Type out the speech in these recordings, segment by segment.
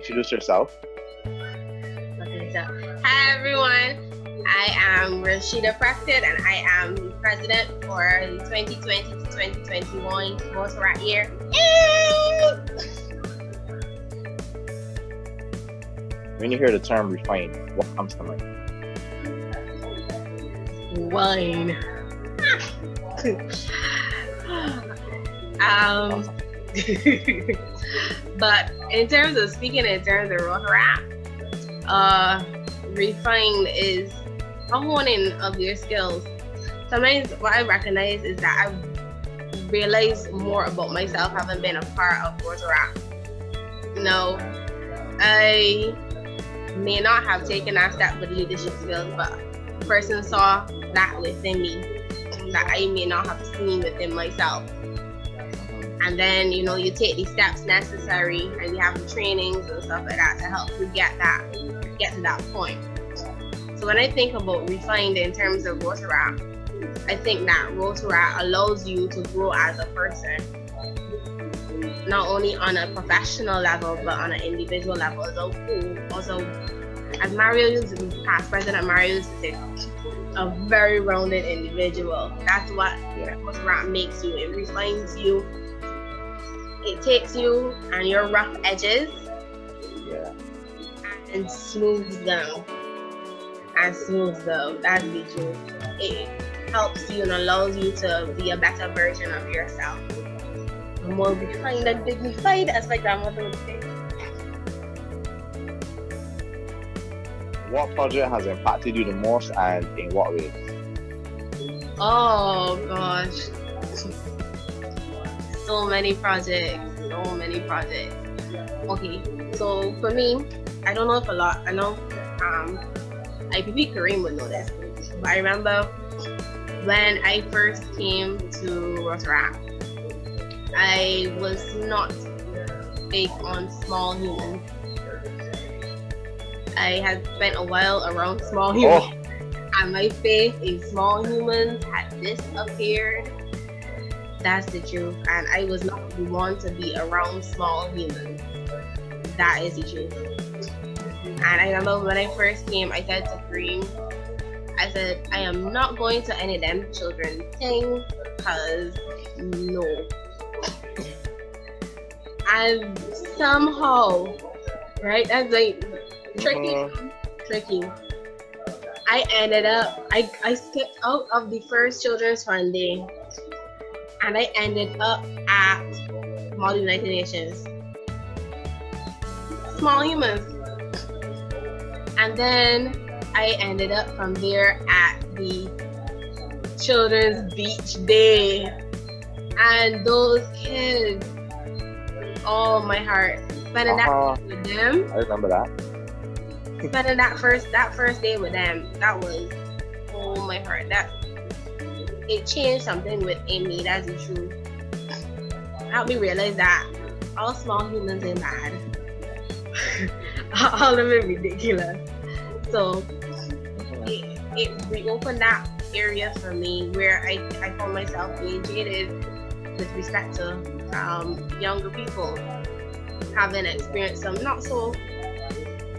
introduce yourself. Okay, so hi everyone. I am Rashida Prescod and I am the president for the 2020 to 2021 Rotaract year. When you hear the term refined, what comes to mind? Wine. um, but in terms of speaking in terms of Rotaract, uh, refined is a honing of your skills. Sometimes what I recognize is that I realize more about myself having been a part of Rotaract. You know, I may not have taken that step with leadership skills, but person saw that within me that I may not have seen within myself. And then, you know, you take the steps necessary and you have the trainings and stuff like that to help you get that, get to that point. So when I think about refined in terms of Rotaract, I think that Rotaract allows you to grow as a person, not only on a professional level, but on an individual level. So also, as Mario used, past president Mario used to say, a very rounded individual. That's what yeah. Rotaract makes you. It refines you it takes you and your rough edges yeah. and smooths them. And smooths them. That's the truth. It helps you and allows you to be a better version of yourself. More refined and dignified, as my grandmother would say. What project has impacted you the most and in what ways? Oh gosh so many projects, so many projects. Okay, so for me, I don't know if a lot, I know um, IPP Kareem would know this, but I remember when I first came to Rotaract, I was not big on small humans. I had spent a while around small humans, oh. and my faith in small humans had disappeared that's the truth. And I was not the one to be around small humans. That is the truth. And I remember when I first came, I said to Kareem, I said, I am not going to any of them children things because no. and somehow, right? That's like tricky, uh-huh. tricky. I ended up, I, I skipped out of the first children's fund day and I ended up at Model United Nations. Small humans. And then I ended up from there at the Children's Beach Day. And those kids, oh my heart, spending uh-huh. that with them. I remember that. spending that first that first day with them, that was oh my heart. That it changed something within me. That's the truth. Helped me realize that all small humans are mad. all of it ridiculous. So it, it reopened that area for me where I, I found myself being jaded with respect to um, younger people having experienced some not so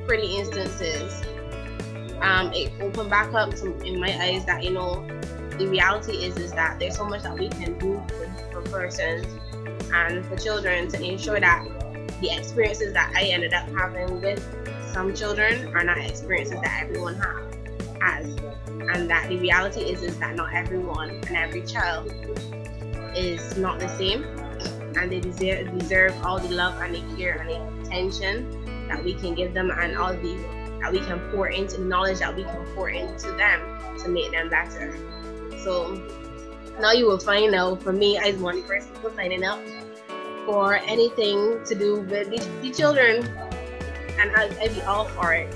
pretty instances. Um, it opened back up to, in my eyes that you know the reality is is that there's so much that we can do for, for persons and for children to ensure that the experiences that I ended up having with some children are not experiences that everyone have, has. And that the reality is is that not everyone and every child is not the same and they deserve, deserve all the love and the care and the attention that we can give them and all the that we can pour into knowledge that we can pour into them to make them better. So now you will find out for me as one person for signing up for anything to do with the, the children, and I'll, I'll be all for it.